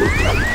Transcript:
Let's go.